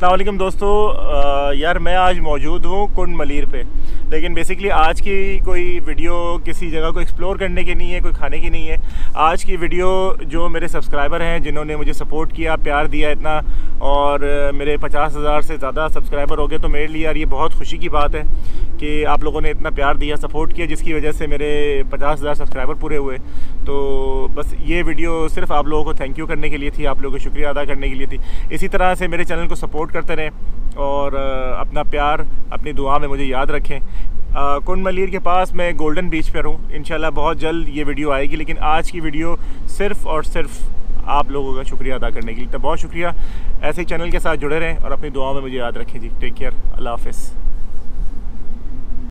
अल्लाम दोस्तों यार मैं आज मौजूद हूँ कुंड मलिर पे। लेकिन बेसिकली आज की कोई वीडियो किसी जगह को एक्सप्लोर करने की नहीं है, कोई खाने की नहीं है। आज की वीडियो जो मेरे सब्सक्राइबर हैं, जिन्होंने मुझे सपोर्ट किया, प्यार दिया, इतना और मेरे पचास हज़ार से ज़्यादा सब्सक्राइबर हो गए तो मेरे लिए यार ये बहुत खुशी की बात है कि आप लोगों ने इतना प्यार दिया सपोर्ट किया, जिसकी वजह से मेरे पचास हज़ार सब्सक्राइबर पूरे हुए। तो बस ये वीडियो सिर्फ़ आप लोगों को थैंक यू करने के लिए थी, आप लोगों का शुक्रिया अदा करने के लिए थी। इसी तरह से मेरे चैनल को सपोर्ट करते रहें और अपना प्यार, अपनी दुआ में मुझे याद रखें। कुंड मलिर के पास मैं गोल्डन बीच पर हूँ। इन बहुत जल्द ये वीडियो आएगी, लेकिन आज की वीडियो सिर्फ़ और सिर्फ़ आप लोगों का शुक्रिया अदा करने के लिए। तो बहुत शुक्रिया। ऐसे ही चैनल के साथ जुड़े रहें और अपनी दुआ में मुझे याद रखें जी। टेक केयर अल्लाह हाफ़